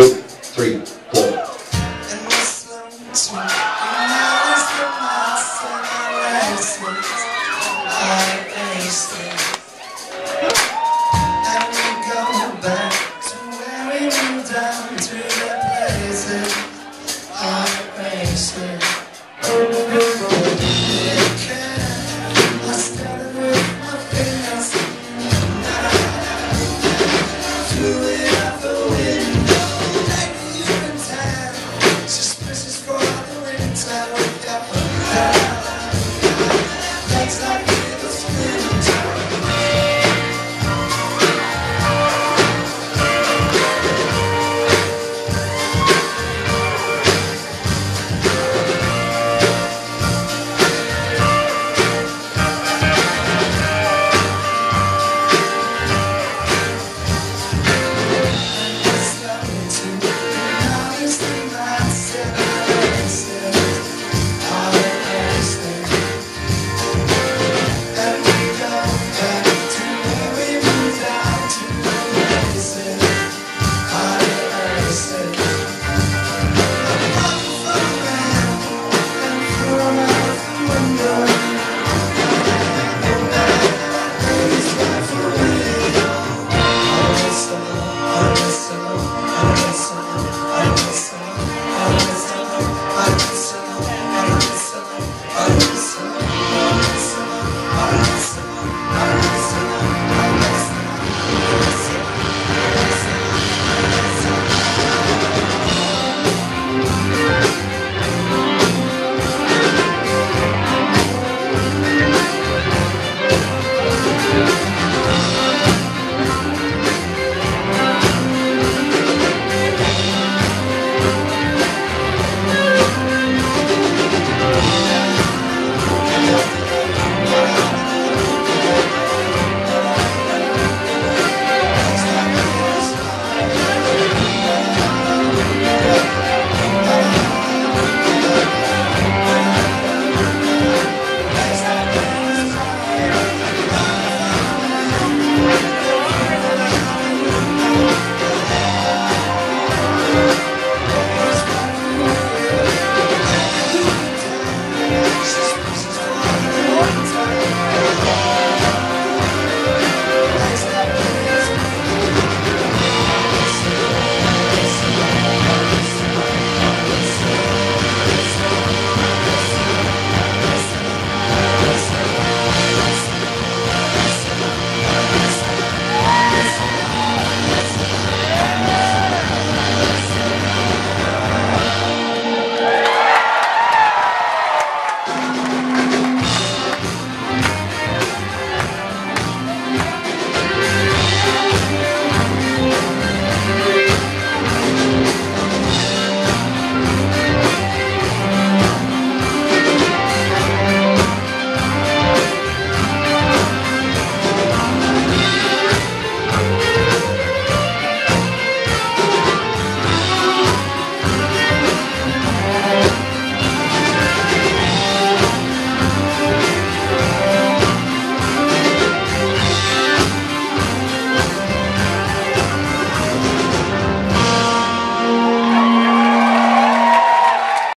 two, three, four. Thank